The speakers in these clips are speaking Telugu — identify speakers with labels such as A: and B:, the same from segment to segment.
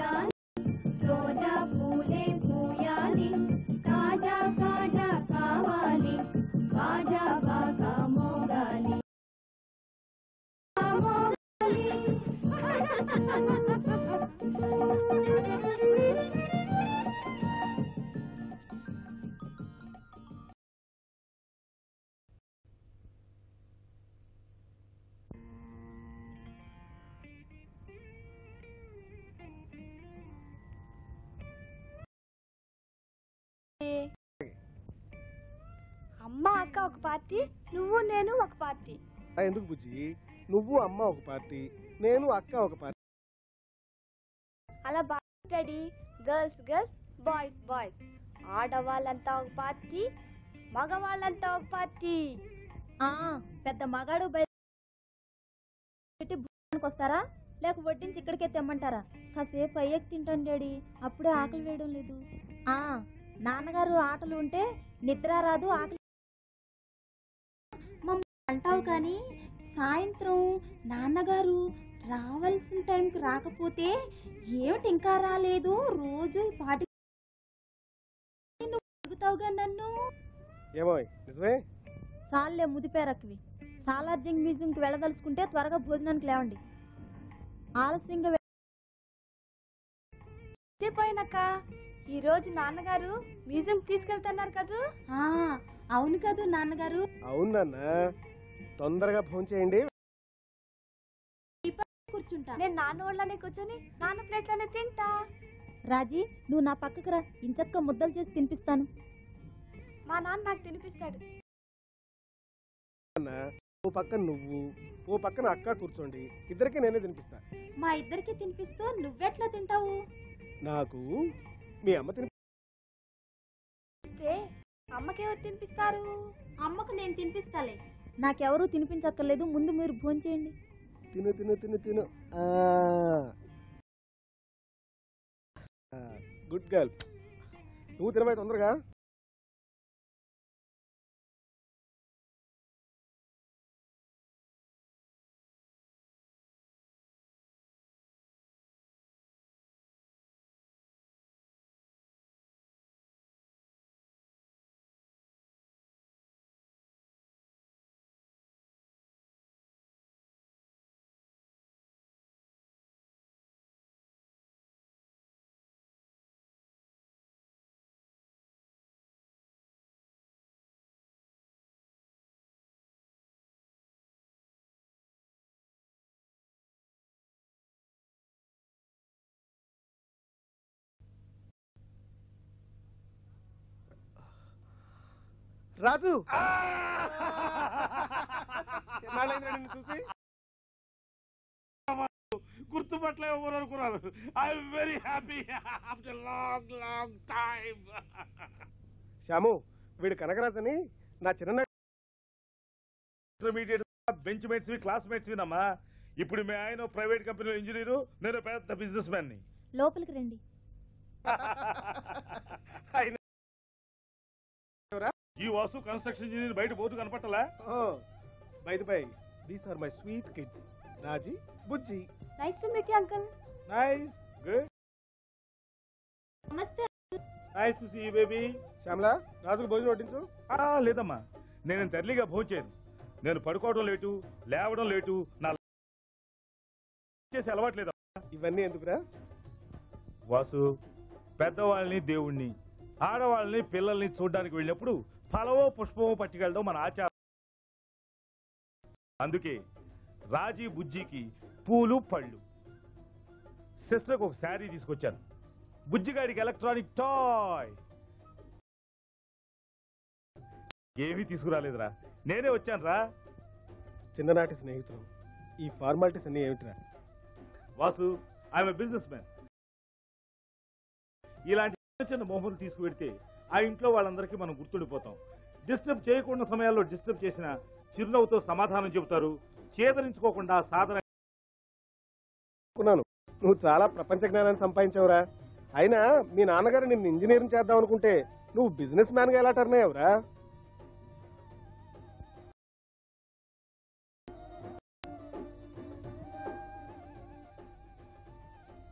A: done?
B: అమ్మ అక్క ఒక పార్టీ నువ్వు నేను ఒక పార్టీ.
C: ఆ, ఎందుకు బుజ్జి? నువ్వు అమ్మ ఒక పార్టీ నేను అక్క ఒక పార్టీ.
B: అలా బాగుంటాడి గర్ల్స్ గర్ల్స్ బాయ్స్ బాయ్స్. ఆడవాళ్ళంతా ఒక పార్టీ మగవాళ్ళంతా ఒక పార్టీ.
D: పెద్ద మగాడు బయట వస్తారా? లేక వడ్డించి ఇక్కడికే తెమ్మంటారా? కాసేపు అయ్యకి తింటాను డాడీ. అప్పుడే ఆకలి వేయడం లేదు. ఆ నాన్నగారు ఆటలు ఉంటే నిద్ర రాదు ఆకలి మమ్మల్ని అంటావు కానీ సాయంత్రం నాన్నగారు రావాల్సిన టైంకి రాకపోతే ఏమిటి ఇంకా రాలేదు? రోజు పాటి అడుగుతావుగా నన్ను?
C: నిజమే?
D: చాలే ముదిపేరక్వి. సాలార్జింగ్ మ్యూజియంకి వెళ్ళదలుచుకుంటే త్వరగా భోజనానికి లేవండి. ఆలస్యంగా వె-
B: పోయినాక ఈ రోజు నాన్నగారు మ్యూజియం తీసుకెళ్తున్నారు కదూ?
D: ఆ, అవును కదూ నాన్నగారు.
C: అవును నాన్న. తొందరగా ఫోన్ చేయండి.
D: కూర్చుంటా.
B: నేను నాన్న వాళ్ళనే కూర్చొని నాన్న ప్లేట్లోనే తింటా.
D: రాజీ నువ్వు నా పక్కకు రా. ఇంచక్క ముద్దలు చేసి తినిపిస్తాను.
B: మా నాన్న నాకు తినిపిస్తాడు.
C: నాన్న ఓ పక్కన నువ్వు ఓ పక్కన అక్క కూర్చోండి. ఇద్దరికి నేనే తినిపిస్తా.
D: మా ఇద్దరికి తినిపిస్తూ నువ్వెట్లా తింటావు?
C: నాకు మీ అమ్మ తిని
B: అమ్మకెవరు తినిపిస్తారు?
D: అమ్మకు నేను తినిపిస్తాలే. నాకెవరూ తినిపించక్కర్లేదు ముందు మీరు భోంచేయండి.
C: తిను తిను తిను తిను. Good girl. నువ్వు తినబోయే తొందరగా. రాజు. ఎన్నాళ్ళైందిరా నిన్ను చూసి?
E: గుర్తుపట్లే ఎవరు అనుకున్నారు? I'm very happy after long long time
C: Shyamu వీడు కనకరాజ్ అని నా చిన్న
E: ఇంటర్మీడియట్ బెంచ్ మేట్స్ క్లాస్మేట్స్ వినమ్మా ఇప్పుడు మీ ఆయన ప్రైవేట్ కంపెనీలో ఇంజనీరు నేను పెద్ద బిజినెస్ మ్యాన్ని.
D: లోపలికి రండి.
E: ఈ వాసు కన్స్ట్రక్షన్ ఇంజనీర్ బయట పోతూ కనపట్టలా?
C: Bye bye these are my sweet kids Raji Bujji
B: nice to meet uncle
E: nice good
D: నమస్తే
E: nice to see baby
C: Shyamala రాజుకు భోజనం వడ్డించు.
E: లేదమ్మా. నేను తెరలిగా భోంచేయను నేను పడుకోవడం లేటు లేవడం లేటు నా చేసి అలవాటు లేదా
C: ఇవన్నీ ఎందుకురా?
E: వాసు పెద్దవాళ్ళని దేవుణ్ణి ఆడవాళ్ళని పిల్లల్ని చూడడానికి వెళ్ళినప్పుడు ఫలవో పుష్పమో పట్టుకెళ్ళడం మన ఆచారం అందుకే రాజీ బుజ్జికి పూలు పళ్ళు. సిస్టర్కి ఒక శారీ తీసుకొచ్చాను. బుజ్జిగాడికి ఎలక్ట్రానిక్ టాయ్. ఏమీ తీసుకురాలేదురా. నేనే వచ్చాను రా
C: చిన్ననాటి స్నేహితులు ఈ ఫార్మాలిటీస్ అన్ని ఏమిటిరా?
E: వాసు ఐఎమ్ బిజినెస్ మ్యాన్ ఇలాంటి చిన్న చిన్న మొహలు తీసుకువెడితే ఆ ఇంట్లో వాళ్ళందరికీ మనం గుర్తుండిపోతాం. డిస్టర్బ్ చేయకుండా సమయాల్లో డిస్టర్బ్ చేసిన చిరునవ్వుతో సమాధానం చెబుతారు. చేదరించుకోకుండా సాధన
C: నువ్వు చాలా ప్రపంచ జ్ఞానాన్ని సంపాదించావురా. అయినా మీ నాన్నగారు నిన్ను ఇంజనీరింగ్ చేద్దాం అనుకుంటే నువ్వు బిజినెస్ మ్యాన్గా ఎలా టర్న్ అయ్యావురా?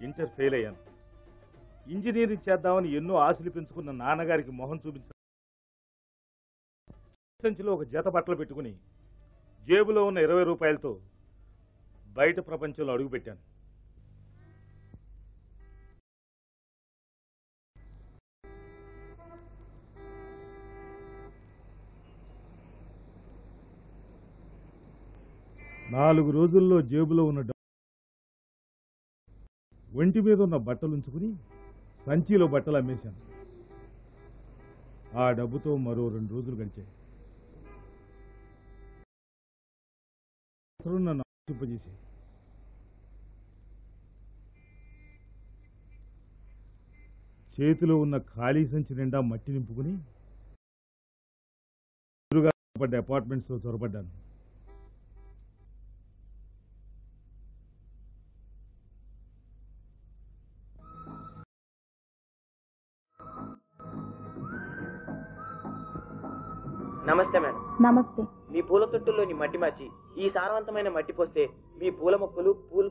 E: ఇంటర్ ఫెయిల్ అయ్యాను. ఇంజనీరింగ్ చేద్దామని ఎన్నో ఆశలు పెంచుకున్న నాన్నగారికి మొహం చూపించిన సంచిలో ఒక జత బట్టలు పెట్టుకుని జేబులో ఉన్న ఇరవై రూపాయలతో బయట ప్రపంచంలో అడుగుపెట్టాను నాలుగు రోజుల్లో జేబులో ఉన్న డబ్బు ఒంటి మీద ఉన్న బట్టలు ఉంచుకుని సంచిలో బట్టలు అమ్మేశాను. ఆ డబ్బుతో మరో రెండు రోజులు గడిచాయి. అసలు నన్ను ఆలోచింపజేశాయి చేతిలో ఉన్న ఖాళీ సంచి నిండా మట్టి నింపుకుని ఎదురుగా పడ్డ అపార్ట్మెంట్స్ చొరబడ్డాను.
F: నమస్తే మేడం.
D: నమస్తే.
F: మీ పూల తొట్టుల్లోని మట్టి మార్చి ఈ సారవంతమైన మట్టి పోస్తే మీ పూల మొక్కలు పూలు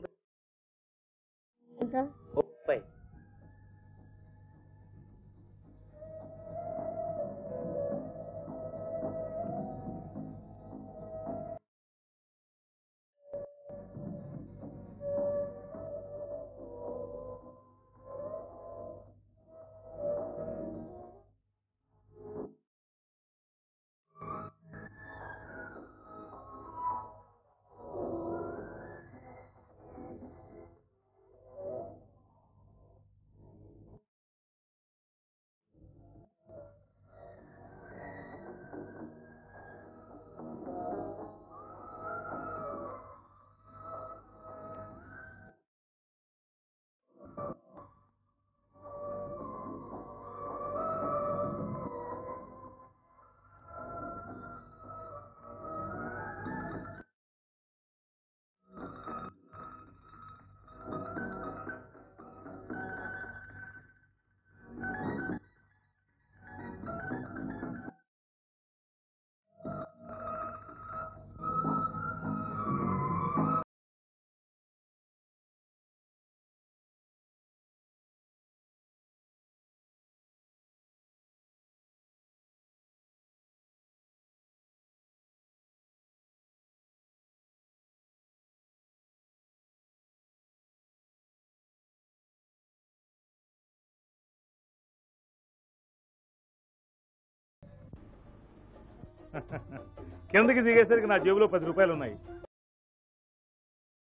E: కిందకి దిగేసరికి నా జేబులో పది రూపాయలు ఉన్నాయి.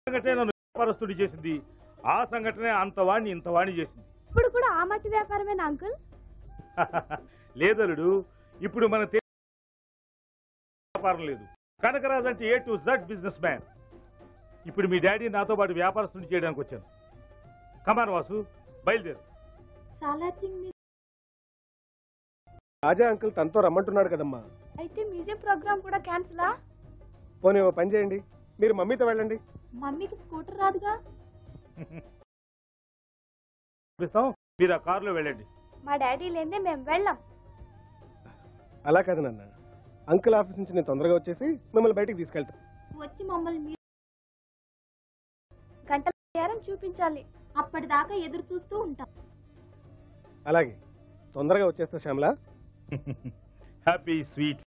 E: సంఘటనే నన్ను వ్యాపారస్తుడి చేసింది. ఆ సంఘటనే అంత వాణ్ణి ఇంత వాణ్ణి చేసింది.
B: ఇప్పుడు కూడా ఆ మట్టి వ్యాపారమేనా అంకుల్?
E: లేదలుడు ఇప్పుడు మన తె- వ్యాపారం లేదు. కనకరాజు అంటే A to Z business man ఇప్పుడు మీ డాడీ నాతో పాటు వ్యాపారస్తుని చేయడానికి వచ్చాను. కమాన్ వాసు బయలుదేరు.
C: రాజా అంకుల్ తనతో రమ్మంటున్నాడు కదమ్మా.
B: అయితే మ్యూజియం ప్రోగ్రామ్ కూడా క్యాన్సిలా?
C: పోనీ ఓ పని చేయండి. మీరు మమ్మీతో వెళ్ళండి.
D: మమ్మీకి స్కూటర్ రాదుగా?
E: చూపిస్తాం మీరు ఆ కారులో వెళ్ళండి.
B: మా డాడీ లేదే మేము వెళ్ళాం.
C: అలా కాదు నాన్న. అంకుల్ ఆఫీస్ నుంచి నేను తొందరగా వచ్చేసి మిమ్మల్ని బయటికి తీసుకెళ్తాను
D: వచ్చి మమ్మల్ని మీ-
B: గంటల ప్రకారం చూపించాలి.
D: అప్పటిదాకా ఎదురు చూస్తూ ఉంటాం.
C: అలాగే. తొందరగా వచ్చేస్తా శ్యామల.
E: హ్యాపీ స్వీట్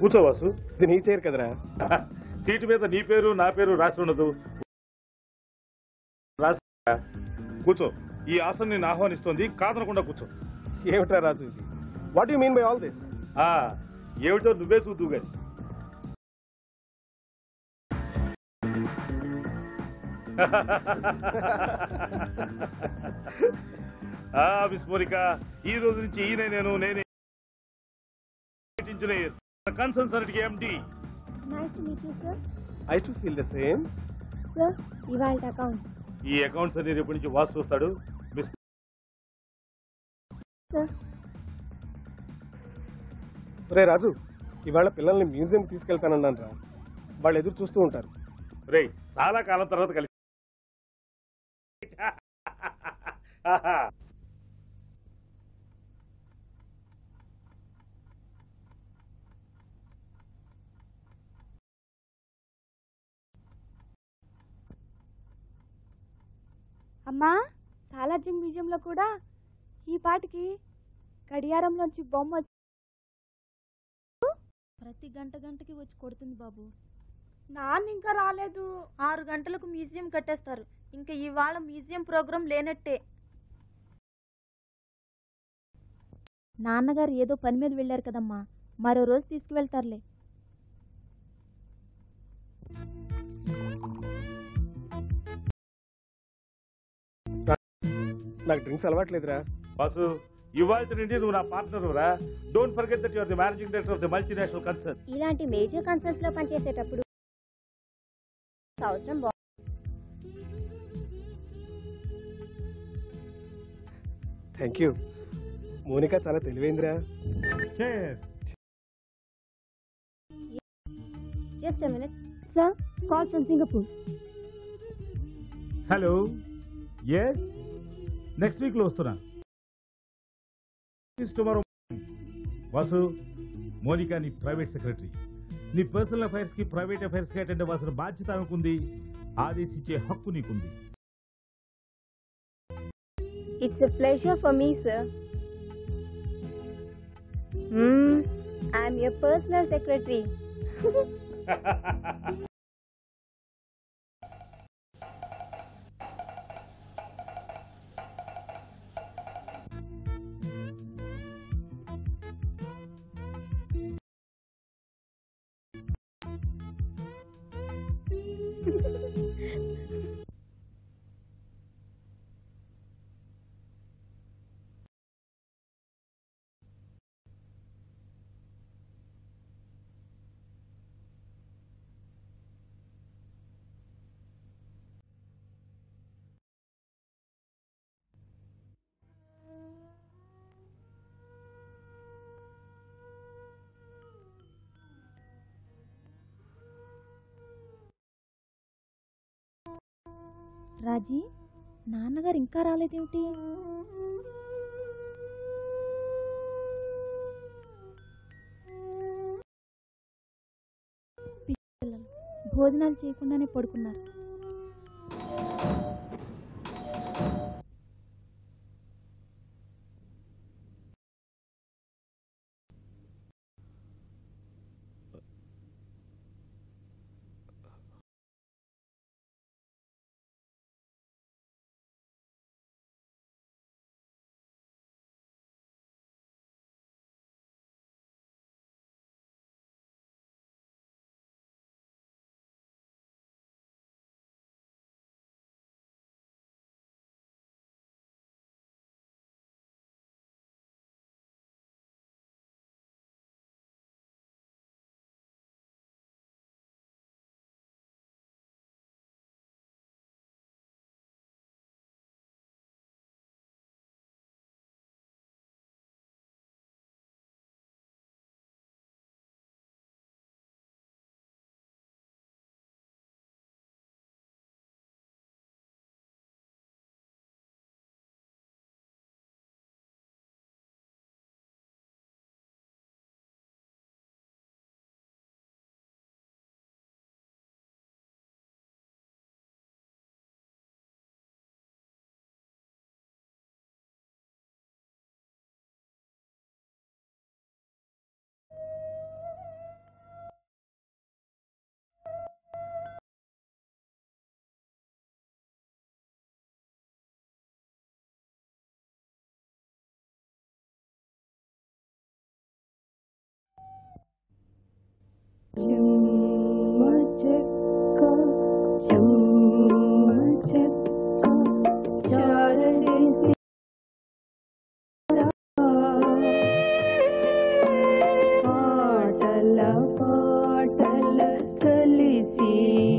E: కూర్చో వాసు
C: ఇది నీ చైర్ కదరా.
E: సీటు మీద నీ పేరు నా పేరు రాసి ఉండదు. కూర్చో. ఈ ఆసనం నేను ఆహ్వానిస్తోంది కాదనకుండా కూర్చో.
C: ఏమిట్రా రాజు ఇది? What you mean by all this
E: ఆ ఏమిటో నువ్వే చూద్దువు గాని. మిస్ మోనిక ఈ రోజు నుంచి ఈయన నేను నేనే. ఇంజనీర్ కన్సర్న్స్ అన్నిటికీ MD
B: nice to meet you sir
C: I too feel the same
B: sir ఇవాళ అకౌంట్స్
E: ఈ అకౌంట్స్ నుంచి వాసు చూస్తాడు. మిస్
B: సార్
C: రే రాజు ఇవాళ పిల్లల్ని మ్యూజియం తీసుకెళ్తానన్నాను రా. వాళ్ళు ఎదురు చూస్తూ ఉంటారు.
E: రే చాలా కాలం తర్వాత కలిసి
B: అమ్మా సాలార్జింగ్ మ్యూజియంలో కూడా ఈ పాటికి గడియారంలోంచి బొమ్మ
D: ప్రతి గంట గంటకి వచ్చి కొడుతుంది బాబు.
B: నాన్న ఇంకా రాలేదు.
D: ఆరు గంటలకు మ్యూజియం కట్టేస్తారు. ఇంకా ఇవాళ మ్యూజియం ప్రోగ్రాం లేనట్టే. నాన్నగారు ఏదో పని మీద వెళ్ళారు కదమ్మా. మరో రోజు తీసుకువెళ్తారులే.
C: నాకు డ్రింక్స్ అలవాట్లేదురా.
E: వాసు ఇవాళ నుండి నువ్వు నా పార్ట్నర్ రా don't forget that your the managing director of the multinational concern
B: ఇలాంటి మేజర్ కన్సర్న్స్లో పనిచేసేటప్పుడు అవసరం బా-
C: థ్యాంక్ యూ మోనిక చాలా తెలివైందిరా.
B: Just a minute. Sir call from Singapore
E: hello yes next వీక్లో వస్తున్నా. టుమారో వాసు మోనికా నీ ప్రైవేట్ సెక్రటరీ. నీ పర్సనల్ అఫైర్స్కి ప్రైవేట్ అఫైర్స్కి అటెండ్ అవ్వాల్సిన బాధ్యత ఆమెకుంది. ఆదేశించే హక్కు నీకుంది.
B: It's a pleasure for me sir I'm your personal secretary
D: Raji నాన్నగారు ఇంకా రాలేదేమిటి? పిల్లలు భోజనాలు చేయకుండానే పడుకున్నారు.
A: see.